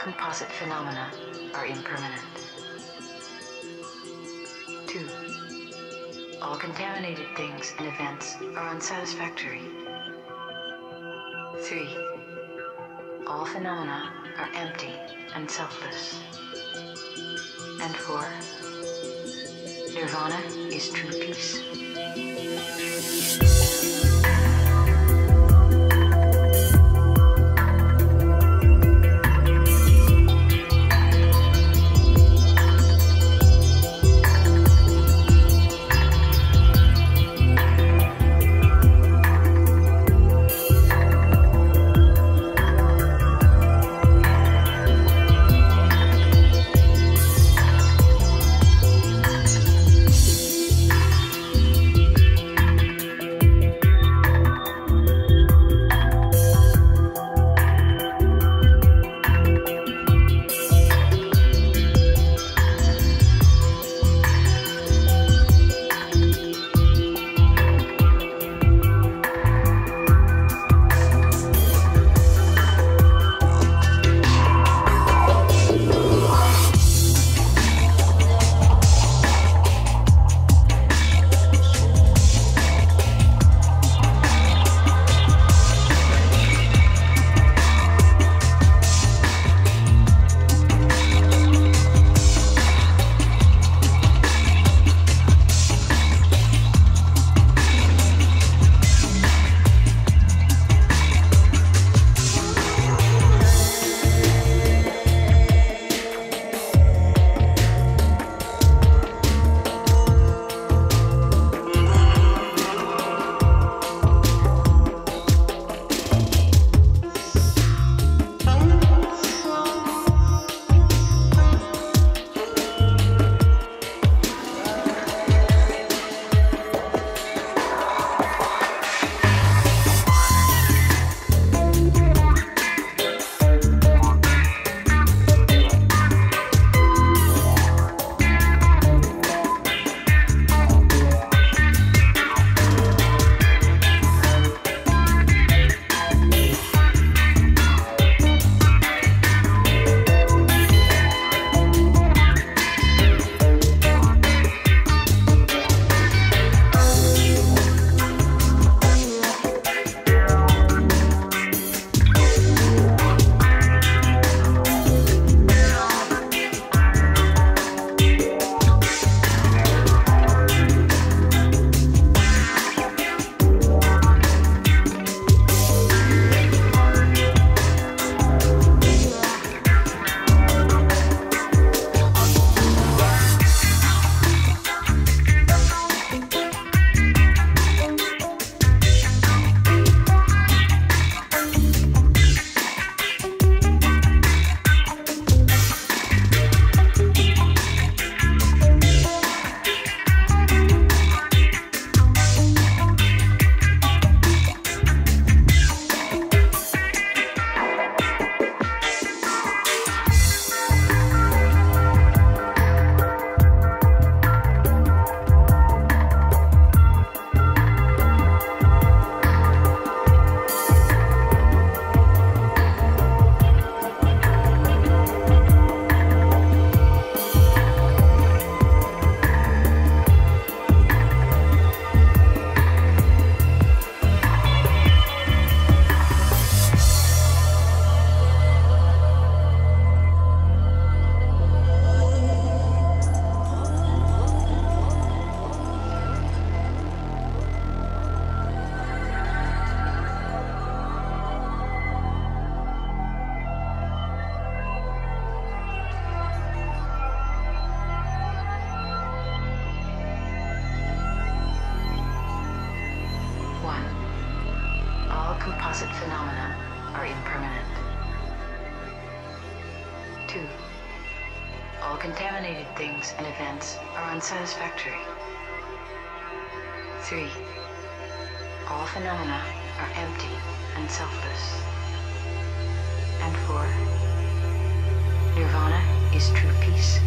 1. All composite phenomena are impermanent. 2. All contaminated things and events are unsatisfactory. 3. All phenomena are empty and selfless. And 4. Nirvana is true peace. Things and events are unsatisfactory. 3. All phenomena are empty and selfless. And 4. Nirvana is true peace.